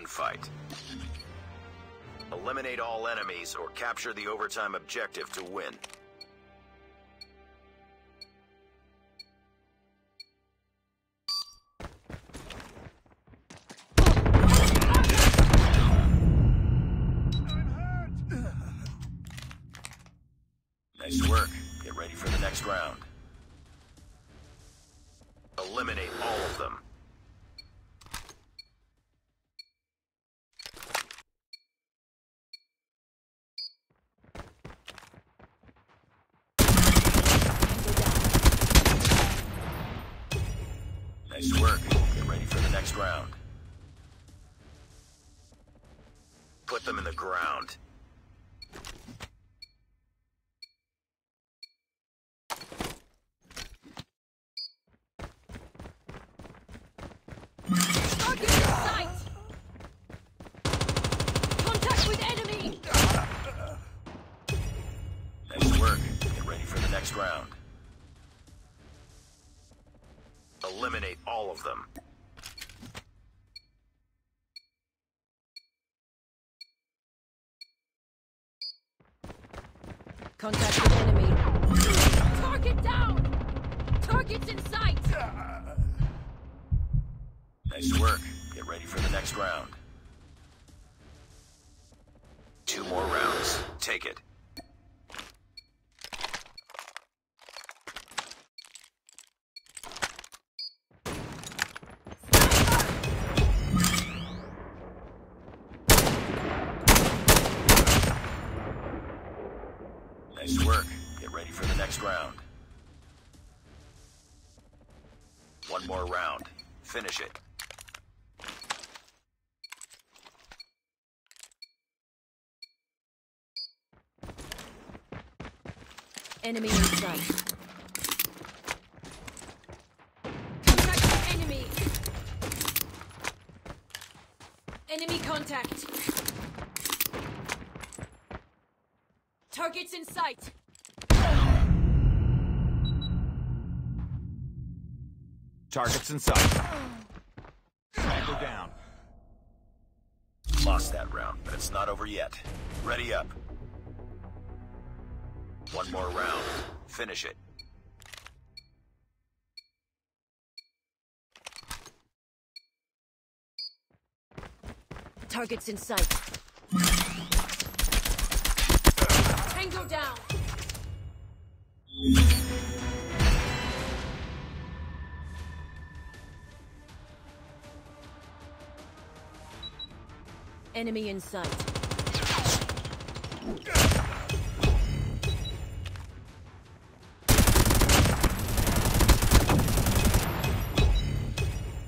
Gunfight. Eliminate all enemies or capture the overtime objective to win. Nice work. Get ready for the next round. Eliminate all of them. Nice work. Get ready for the next round. Put them in the ground. Target in Eliminate all of them. Contact with enemy. Target down! Target's in sight! Nice work. Get ready for the next round. Two more rounds. Take it. Nice work. Get ready for the next round. One more round. Finish it. Enemy in sight. Enemy contact! Target's in sight! Targets in sight. Tango down. Lost that round, but it's not over yet. Ready up. One more round. Finish it. Target's in sight. Tango down! Enemy in sight.